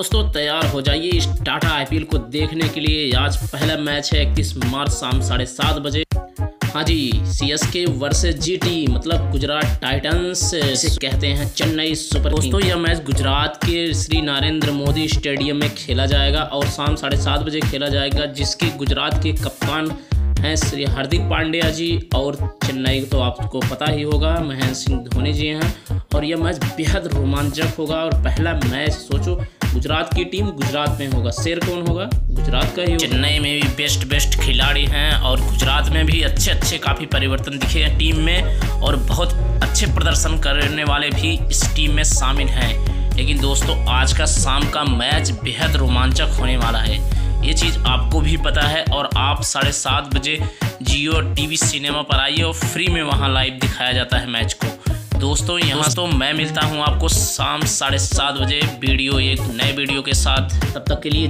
दोस्तों, तैयार हो जाइए इस टाटा आईपीएल को देखने के लिए। आज पहला मैच है इकतीस मार्च शाम साढ़े सात बजे। हाँ जी C S K versus G T मतलब गुजरात टाइटंस से कहते हैं चेन्नई सुपर दोस्तों, यह मैच गुजरात के श्री नरेंद्र मोदी स्टेडियम में खेला जाएगा और शाम साढ़े सात बजे खेला जाएगा, जिसके गुजरात के कप्तान हैं श्री हार्दिक पांड्या जी और चेन्नई तो आपको पता ही होगा, महेंद्र सिंह धोनी जी हैं। और यह मैच बेहद रोमांचक होगा और पहला मैच, सोचो गुजरात की टीम गुजरात में होगा। शेर कौन होगा? गुजरात का ही चेन्नई में भी बेस्ट बेस्ट खिलाड़ी हैं और गुजरात में भी अच्छे अच्छे काफ़ी परिवर्तन दिखे हैं टीम में और बहुत अच्छे प्रदर्शन करने वाले भी इस टीम में शामिल हैं। लेकिन दोस्तों, आज का शाम का मैच बेहद रोमांचक होने वाला है। ये चीज़ आपको भी पता है और आप साढ़े सात बजे जियो टीवी सिनेमा पर आइए और फ्री में वहाँ लाइव दिखाया जाता है मैच को। दोस्तों, यहाँ तो मैं मिलता हूँ आपको शाम साढ़े सात बजे वीडियो, एक नए वीडियो के साथ। तब तक के लिए